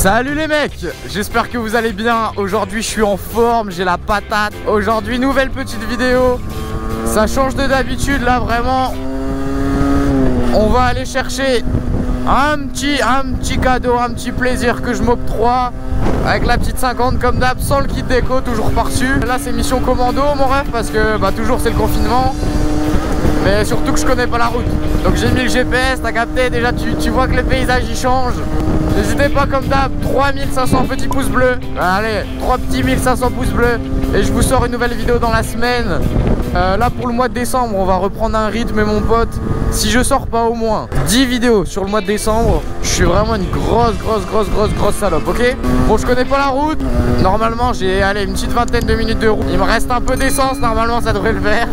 Salut les mecs J'espère que vous allez bien. Aujourd'hui je suis en forme, j'ai la patate. Aujourd'hui nouvelle petite vidéo. Ça change de d'habitude là vraiment. On va aller chercher un petit, cadeau, un petit plaisir que je m'octroie. Avec la petite 50 comme d'hab sans le kit déco toujours par-dessus. Là c'est mission commando mon rêve parce que bah toujours c'est le confinement. Mais surtout que je connais pas la route. Donc j'ai mis le GPS t'as capté déjà tu, tu vois que les paysages ils changent N'hésitez pas comme d'hab, 3500 petits pouces bleus. Allez, 3 petits 1500 pouces bleus. Et je vous sors une nouvelle vidéo dans la semaine. Euh, là pour le mois de décembre, on va reprendre un rythme mon pote. Si je sors pas au moins 10 vidéos sur le mois de décembre, je suis vraiment une grosse, grosse, grosse, grosse, grosse salope, ok? Bon, je connais pas la route. Normalement, j'ai allez, une petite vingtaine de minutes de route. Il me reste un peu d'essence, normalement ça devrait le faire.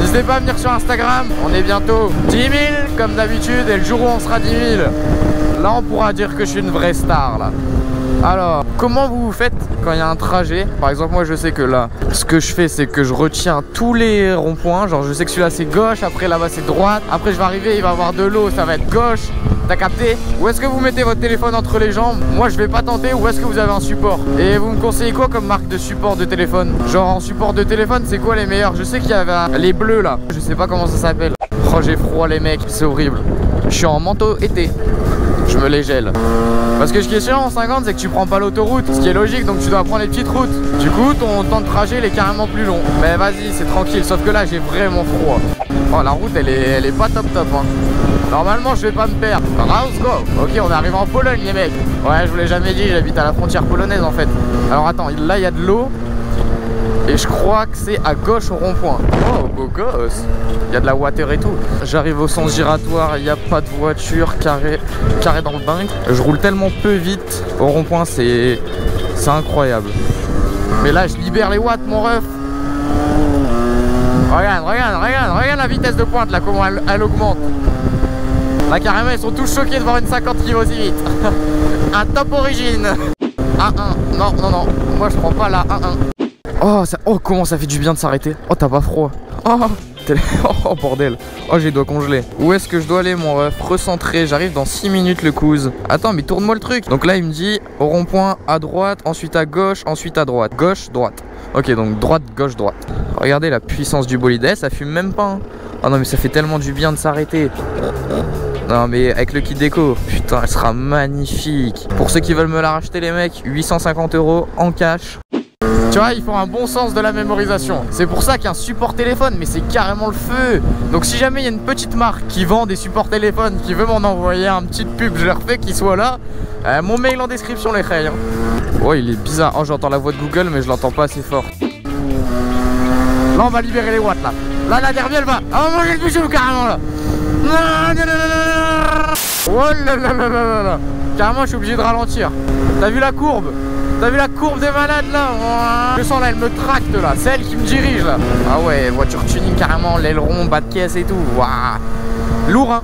N'hésitez pas à venir sur Instagram, on est bientôt 10 000 comme d'habitude et le jour où on sera 10 000 Là, on pourra dire que je suis une vraie star, là. Alors, comment vous faites quand il y a un trajet? Par exemple, moi, je sais que là, ce que je fais, c'est que je retiens tous les ronds-points. Genre, je sais que celui-là, c'est gauche. Après, là-bas, c'est droite. Après, je vais arriver, il va y avoir de l'eau, ça va être gauche. T'as capté? Où est-ce que vous mettez votre téléphone entre les jambes? Moi je vais pas tenter. Où est-ce que vous avez un support? Et vous me conseillez quoi comme marque de support de téléphone? Genre en support de téléphone c'est quoi les meilleurs? Je sais qu'il y avait les bleus là. Je sais pas comment ça s'appelle. Oh j'ai froid les mecs. C'est horrible. Je suis en manteau été je me les gèle. Parce que ce qui est chiant en 50, c'est que tu prends pas l'autoroute, ce qui est logique, donc tu dois prendre les petites routes. Du coup, ton temps de trajet, il est carrément plus long. Mais vas-y, c'est tranquille, sauf que là, j'ai vraiment froid. Oh, la route, elle est, elle est pas top top. Hein. Normalement, je vais pas me perdre. Let's go. Ok, on arrive en Pologne, les mecs. Ouais, je vous l'ai jamais dit, j'habite à la frontière polonaise, en fait. Alors, attends, là, il y a de l'eau. Et je crois que c'est à gauche au rond-point. Oh, beau gosse Il y a de la water et tout. J'arrive au sens giratoire, il n'y a pas de voiture, carré, carré dans le bain. Je roule tellement peu vite au rond-point, c'est incroyable. Mais là, je libère les watts, mon ref. Regarde, regarde, regarde, regarde la vitesse de pointe, là, comment elle, augmente. Là, carrément, ils sont tous choqués de voir une 50 qui va aussi vite. Un top origine. 1-1. Non, non, non. Moi, je prends pas la 1-1. Oh, ça... oh, comment ça fait du bien de s'arrêter. Oh, t'as pas froid. Oh, oh bordel. Oh, j'ai les doigts congelés. Où est-ce que je dois aller, mon ref? Recentrer. J'arrive dans 6 minutes, le couze. Attends, mais tourne-moi le truc. Donc là, il me dit au rond-point à droite, ensuite à gauche, ensuite à droite. Gauche, droite. Ok, donc droite, gauche, droite. Regardez la puissance du bolide. Eh, ça fume même pas. Hein. Oh non, mais ça fait tellement du bien de s'arrêter. Non mais avec le kit déco, putain elle sera magnifique Pour ceux qui veulent me la racheter les mecs, 850 euros en cash tu vois, ils font un bon sens de la mémorisation. C'est pour ça qu'un support téléphone, mais c'est carrément le feu. Donc si jamais il y a une petite marque qui vend des supports téléphones, qui veut m'en envoyer un petit pub, je leur fais qu'il soit là. Euh, mon mail en description les. Hein. Oh, il est bizarre. Oh, j'entends la voix de Google, mais je l'entends pas assez fort. Là, on va libérer les watts, là. Là, la dernière, va. Ah, on manger le bijou, carrément, là là Carrément, je suis obligé de ralentir. T'as vu la courbe? T'as vu la courbe des malades là Je sens là, elle me tracte là, c'est elle qui me dirige là. Ah ouais, voiture tuning carrément, l'aileron, bas de caisse et tout. Waouh. Lourd hein.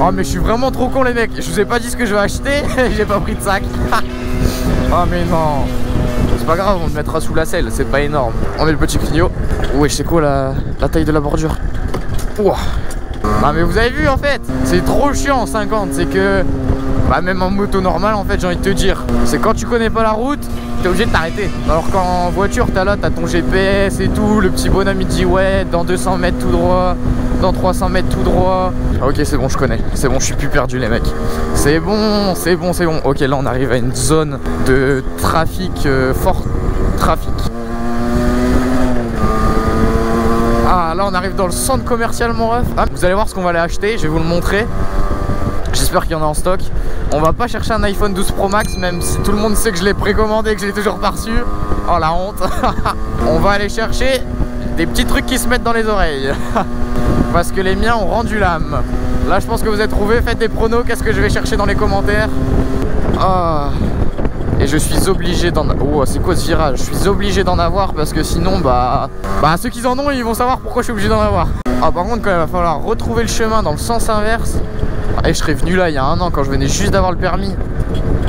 Oh mais je suis vraiment trop con les mecs, je vous ai pas dit ce que je vais acheter, j'ai pas pris de sac. oh mais non. C'est pas grave, on le mettra sous la selle, c'est pas énorme. On met le petit clignot. Ouais, c'est quoi la, taille de la bordure? Ouah. Ah mais vous avez vu en fait C'est trop chiant en 50 C'est que bah même en moto normale en fait j'ai envie de te dire. C'est quand tu connais pas la route T'es obligé de t'arrêter. Alors qu'en voiture t'as là t'as ton GPS et tout Le petit bonhomme il dit ouais dans 200 mètres tout droit Dans 300 mètres tout droit. Ok c'est bon je connais. C'est bon je suis plus perdu les mecs. C'est bon c'est bon c'est bon. Ok là on arrive à une zone de trafic euh, Fort trafic. Ah là on arrive dans le centre commercial mon ref. Ah, Vous allez voir ce qu'on va aller acheter, je vais vous le montrer J'espère qu'il y en a en stock. On va pas chercher un iPhone 12 Pro Max Même si tout le monde sait que je l'ai précommandé Et que je l'ai toujours pas reçu. Oh la honte. On va aller chercher des petits trucs qui se mettent dans les oreilles. Parce que les miens ont rendu l'âme. Là je pense que vous êtes trouvé Faites des pronos, qu'est-ce que je vais chercher dans les commentaires Oh et je suis obligé d'en oh c'est quoi ce virage? Je suis obligé d'en avoir parce que sinon bah bah ceux qui en ont ils vont savoir pourquoi je suis obligé d'en avoir ah par contre quand il va falloir retrouver le chemin dans le sens inverse. Et je serais venu là il y a un an quand je venais juste d'avoir le permis.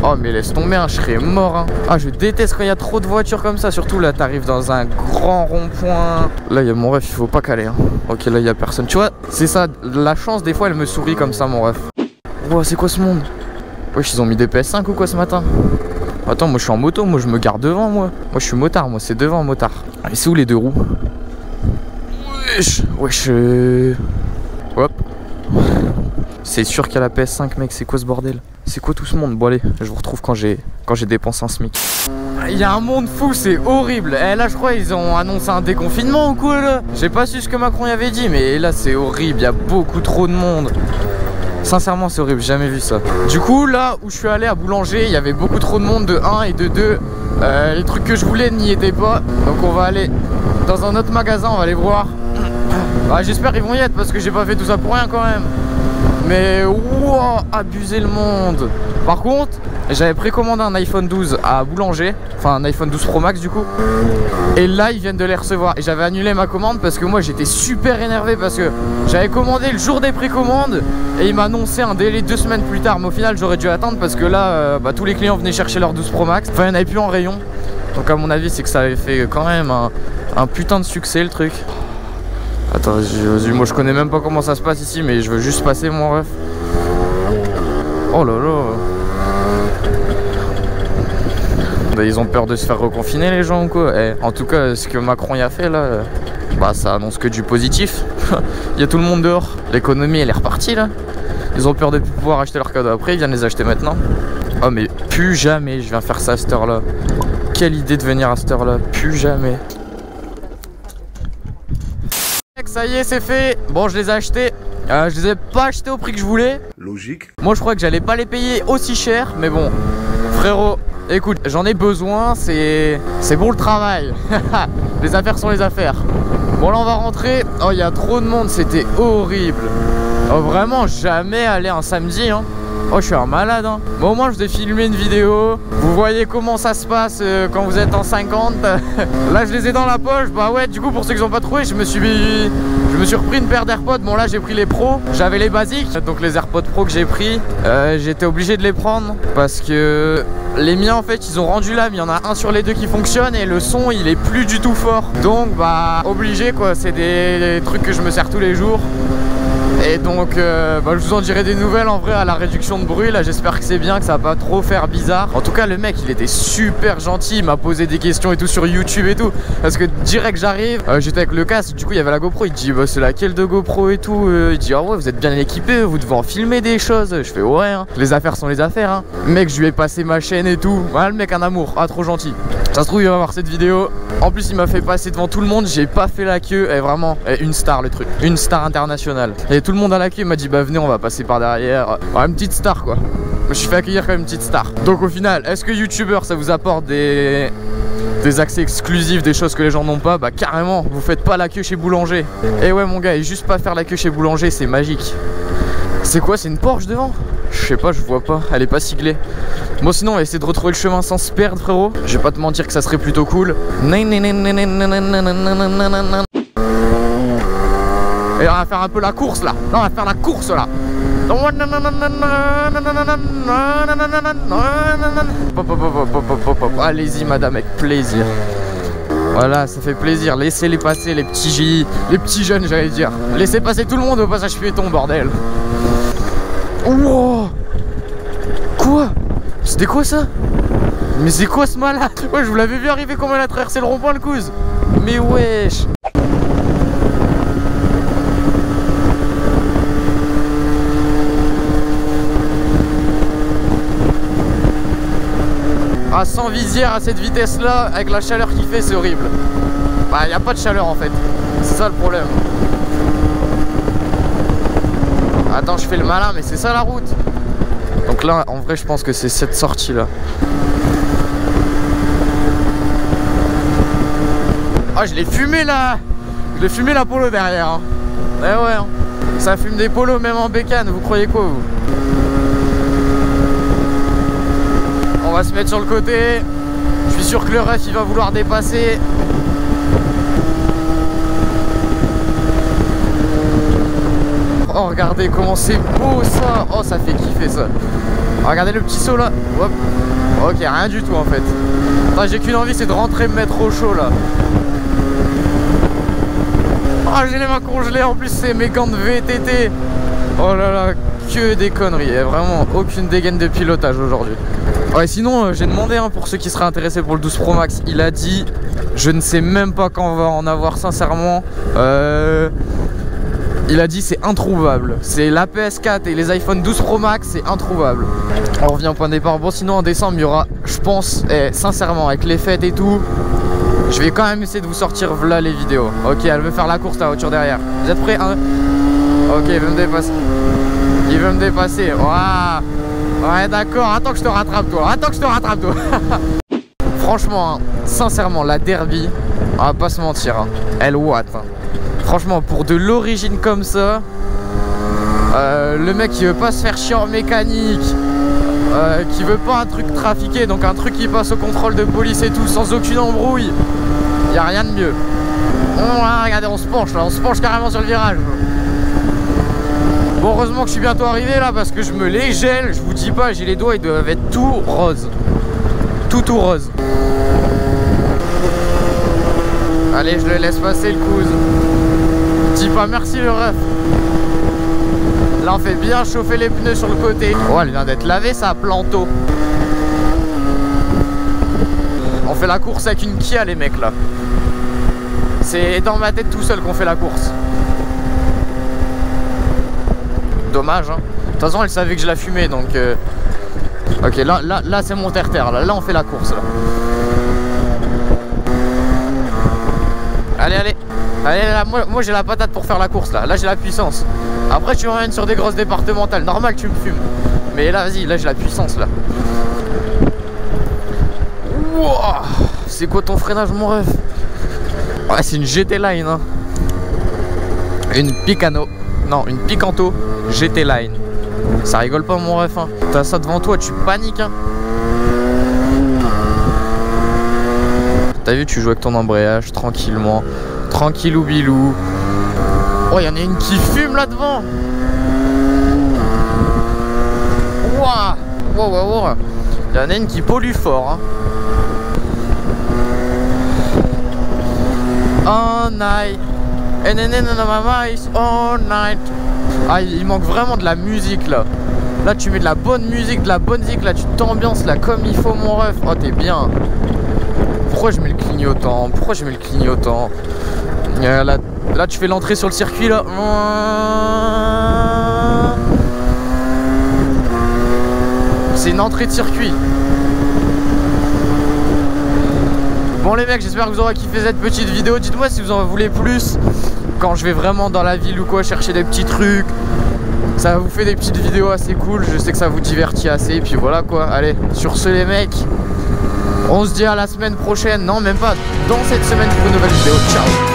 Oh mais laisse tomber, hein, je serais mort hein. Ah je déteste quand il y a trop de voitures comme ça. Surtout là t'arrives dans un grand rond-point. Là il y a mon ref, il faut pas caler hein. Ok là il y a personne. Tu vois c'est ça, la chance des fois elle me sourit comme ça mon ref. Oh c'est quoi ce monde? Wesh, ils ont mis des PS5 ou quoi ce matin? Attends, moi je suis en moto, moi je me garde devant, moi. Moi je suis motard, moi c'est devant, motard. Et c'est où les deux roues? Wesh. Euh... Hop. C'est sûr qu'il y a la PS5, mec, c'est quoi ce bordel? C'est quoi tout ce monde? Bon allez, je vous retrouve quand j'ai quand j'ai dépensé un SMIC. Il y a un monde fou, c'est horrible. Et eh, là, je crois ils ont annoncé un déconfinement ou quoi là? J'ai pas su ce que Macron y avait dit, mais là, c'est horrible. Il y a beaucoup trop de monde. Sincèrement, c'est horrible, jamais vu ça. Du coup, là où je suis allé à Boulanger, il y avait beaucoup trop de monde de 1 et de 2. Euh, les trucs que je voulais n'y étaient pas. Donc, on va aller dans un autre magasin, on va aller voir. Ah, J'espère qu'ils vont y être parce que j'ai pas fait tout ça pour rien quand même. Mais wow, abuser le monde. Par contre, j'avais précommandé un iPhone 12 à Boulanger, enfin un iPhone 12 Pro Max du coup. Et là, ils viennent de les recevoir. Et j'avais annulé ma commande parce que moi j'étais super énervé parce que j'avais commandé le jour des précommandes et il m'a annoncé un délai deux semaines plus tard. Mais au final, j'aurais dû attendre parce que là, euh, bah, tous les clients venaient chercher leur 12 Pro Max. Enfin, il n'y en avait plus en rayon. Donc à mon avis, c'est que ça avait fait quand même un putain de succès le truc. Attends, moi je connais même pas comment ça se passe ici, mais je veux juste passer mon ref. Oh là. Bah, ils ont peur de se faire reconfiner les gens ou quoi? Eh, En tout cas, ce que Macron y a fait là, bah ça annonce que du positif. Il y a tout le monde dehors. L'économie elle est repartie là. Ils ont peur de pouvoir acheter leurs cadeaux après, ils viennent les acheter maintenant. Oh mais plus jamais je viens faire ça à cette heure là. Quelle idée de venir à cette heure là, plus jamais ça y est, c'est fait. Bon, je les ai achetés. Euh, je les ai pas achetés au prix que je voulais. Logique. Moi, je crois que j'allais pas les payer aussi cher. Mais bon, frérot, écoute, j'en ai besoin. C'est c'est bon le travail. les affaires sont les affaires. Bon, là, on va rentrer. Oh, il y a trop de monde. C'était horrible. Oh, vraiment, jamais aller un samedi. Hein. Oh, je suis un malade. Hein. Bon, au moins, je ai filmé une vidéo. Vous voyez comment ça se passe euh, quand vous êtes en 50. là, je les ai dans la poche. Bah ouais, du coup, pour ceux qui n'ont pas trouvé, je me suis je me suis repris une paire d'AirPods. Bon, là, j'ai pris les pros. J'avais les basiques. Donc, les AirPods Pro que j'ai pris, euh, j'étais obligé de les prendre parce que les miens, en fait, ils ont rendu l'âme. Il y en a un sur les deux qui fonctionne et le son, il est plus du tout fort. Donc, bah, obligé, quoi. C'est des trucs que je me sers tous les jours. Et donc euh, bah, je vous en dirai des nouvelles en vrai à la réduction de bruit. Là j'espère que c'est bien que ça va pas trop faire bizarre. En tout cas le mec il était super gentil. Il m'a posé des questions et tout sur YouTube et tout. Parce que direct j'arrive. Euh, J'étais avec le casque du coup il y avait la GoPro. Il dit bah c'est laquelle de GoPro et tout? Euh, Il dit ah ouais vous êtes bien équipé. Vous devez en filmer des choses. Je fais ouais hein. Les affaires sont les affaires hein. Mec je lui ai passé ma chaîne et tout. Voilà le mec un amour. Ah trop gentil Ça se trouve il va voir cette vidéo. En plus il m'a fait passer devant tout le monde. J'ai pas fait la queue. Et vraiment une star le truc. Une star internationale. Et tout le monde à la queue m'a dit bah venez on va passer par derrière. Une petite star quoi. Je suis fait accueillir comme une petite star. Donc au final est-ce que youtubeur ça vous apporte des des accès exclusifs, des choses que les gens n'ont pas, bah carrément, vous faites pas la queue chez Boulanger. Et ouais mon gars, et juste pas faire la queue chez Boulanger, c'est magique. C'est quoi, c'est une Porsche devant? Je sais pas, je vois pas, elle est pas siglée. Bon sinon on va essayer de retrouver le chemin sans se perdre frérot. Je vais pas te mentir que ça serait plutôt cool. Et on va faire un peu la course là. on va faire la course là. Allez-y madame avec plaisir. Voilà, ça fait plaisir. Laissez-les passer les petits les petits jeunes, j'allais dire. Laissez passer tout le monde au passage piéton, bordel. Wow Quoi? C'était quoi ça? Mais c'est quoi ce malade? Ouais, je vous l'avais vu arriver comment elle a traversé le rond-point le couze. Mais wesh Ah, sans visière à cette vitesse là, avec la chaleur qu'il fait, c'est horrible. Bah, il n'y a pas de chaleur en fait. C'est ça le problème. Attends, je fais le malin, mais c'est ça la route. Donc là, en vrai, je pense que c'est cette sortie là. Ah, je l'ai fumé là Je l'ai fumé la polo derrière. Hein. Eh ouais, hein. ça fume des polos même en bécane, vous croyez quoi vous? On va se mettre sur le côté. Je suis sûr que le ref il va vouloir dépasser. Oh regardez comment c'est beau ça Oh ça fait kiffer ça Regardez le petit saut là Hop. Ok rien du tout en fait J'ai qu'une envie c'est de rentrer me mettre au chaud là Oh j'ai les mains congelées en plus c'est mes gants de VTT Oh là là, que des conneries. Et vraiment, aucune dégaine de pilotage aujourd'hui. Ouais, sinon, euh, j'ai demandé hein, pour ceux qui seraient intéressés pour le 12 Pro Max. Il a dit, je ne sais même pas quand on va en avoir, sincèrement. Euh, il a dit c'est introuvable. C'est la PS4 et les iPhone 12 Pro Max, c'est introuvable. On revient au point de départ. Bon, sinon en décembre, il y aura, je pense, eh, sincèrement, avec les fêtes et tout, je vais quand même essayer de vous sortir là les vidéos. Ok, elle veut faire la course la voiture derrière. Vous êtes prêts hein? Ok, il veut me dépasser. Il veut me dépasser. Ouais, d'accord. Attends que je te rattrape, toi. Attends que je te rattrape, toi. Franchement, hein, sincèrement, la derby, on va pas se mentir, hein, elle what. Franchement, pour de l'origine comme ça, euh, le mec qui veut pas se faire chier en mécanique, euh, qui veut pas un truc trafiqué, donc un truc qui passe au contrôle de police et tout, sans aucune embrouille, y a rien de mieux. regardez, on se penche là, on se penche carrément sur le virage. Bon, heureusement que je suis bientôt arrivé là parce que je me les gèle. Je vous dis pas, j'ai les doigts, ils doivent être tout rose. Tout tout rose. Allez, je le laisse passer le couze. Dis pas merci le ref. Là, on fait bien chauffer les pneus sur le côté. Oh, elle vient d'être lavée, ça, planto. On fait la course avec une Kia, les mecs, là. C'est dans ma tête tout seul qu'on fait la course. dommage. Hein. De toute façon, elle savait que je la fumais, donc... Euh, ok, là, là, c'est mon terre-terre. Là. on fait la course. Allez, allez. Allez, là, moi, j'ai la patate pour faire la course, là. Là, j'ai la puissance. Après, tu m'emmènes sur des grosses départementales. Normal, tu me fumes. Mais là, vas-y, là, j'ai la puissance, là. C'est quoi ton freinage, mon rêve Ouais, c'est une GT Line, hein. Une Picano. Non, une Picanto GT Line. Ça rigole pas mon ref. Hein. T'as ça devant toi, tu paniques. Hein. T'as vu, tu joues avec ton embrayage tranquillement. Tranquillou bilou. Oh, il y en a une qui fume là devant. Wouah. Wow, wow, wow. Il y en a une qui pollue fort. Hein. Oh, night. My all night. Ah, il manque vraiment de la musique là. Là, tu mets de la bonne musique, de la bonne musique, là, tu t'ambiances là comme il faut, mon ref. Oh, t'es bien. Pourquoi je mets le clignotant? Pourquoi je mets le clignotant? Euh, là, là, tu fais l'entrée sur le circuit là. C'est une entrée de circuit. Bon les mecs, j'espère que vous aurez kiffé cette petite vidéo. Dites-moi si vous en voulez plus quand je vais vraiment dans la ville ou quoi chercher des petits trucs. Ça vous fait des petites vidéos assez cool. Je sais que ça vous divertit assez. Et puis voilà quoi. Allez, sur ce les mecs, on se dit à la semaine prochaine. Non, même pas dans cette semaine pour une nouvelle vidéo. Ciao